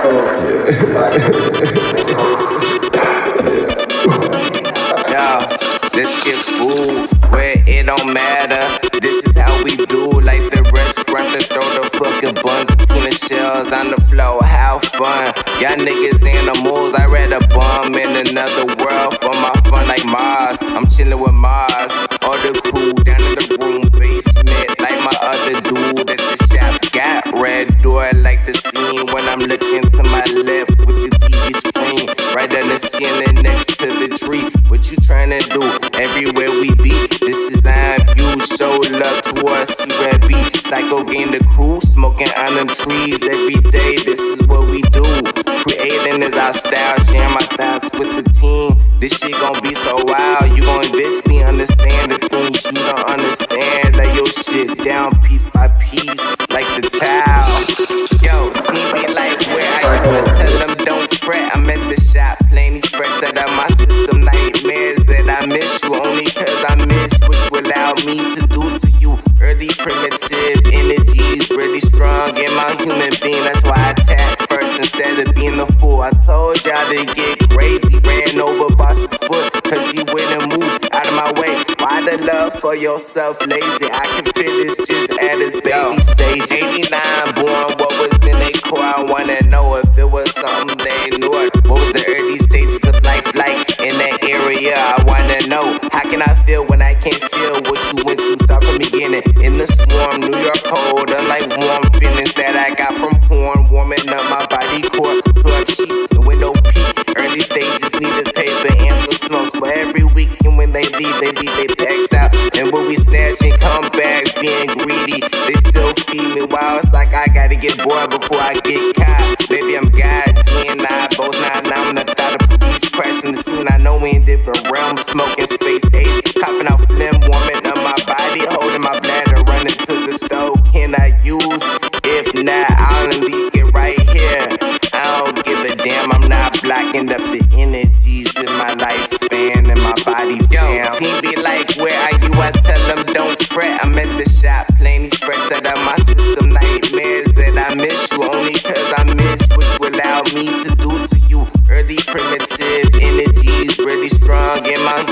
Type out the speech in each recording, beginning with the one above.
Yeah, let's get food where it don't matter. This is how we do, like the restaurant to throw the fucking buns between the shells on the floor. How fun, y'all niggas animals. I read a bum in another world for my fun like Mars. I'm chilling with Mars, all the crew down in the room basement, like my other dude at the shop. Got red door like I'm looking to my left with the TV screen right on the ceiling next to the tree. What you trying to do? Everywhere we be, this is you. Show love to us, see red beat. Psycho gain the crew, smoking on them trees every day. This is what we do. Creating is our style, sharing my thoughts with the team. This shit gon' be so wild, you gon' eventually understand the things you don't understand. Lay your shit down piece by piece, like the towel. I? Tell them don't fret. I'm at the shop playing these frets out of my system. Nightmares that I miss you only cause I miss what you allow me to do to you. Early primitive energies, really strong in my human being. That's why I tap first instead of being the fool. I told y'all to get crazy, ran over boss's foot cause he wouldn't move out of my way. Why the love for yourself lazy? I can finish just at his can't feel what you went through? Start from beginning. In the swarm, New York cold, unlike warm feelings that I got from porn, warming up my body core. 12 sheets, the window peak. Early stages need a paper and some snow. So every weekend when they leave, they leave they packs out. And when we snatch and come back being greedy, they still feed me. Wow, it's like I gotta get bored before I get caught. Baby, I'm God, G and I both not now. I'm the thought of police crashing the scene. I know we in different realms, smoking space age, copping out phlegm, warming up my body, holding my bladder, running to the stove. Can I use? If not, I'll leave it right here. I don't give a damn. I'm not blocking up the energies in my lifespan and my body. Yo, team be like, where? I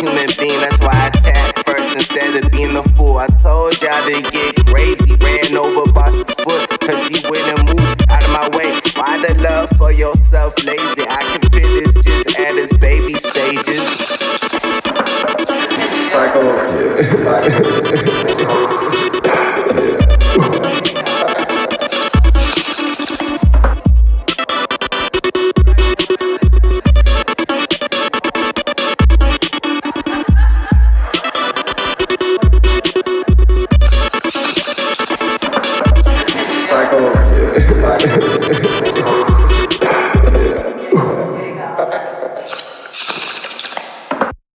human being, that's why I attack first instead of being the fool. I told y'all to get crazy, ran over boss's foot, cause he wouldn't move out of my way. Why the love for yourself, lazy?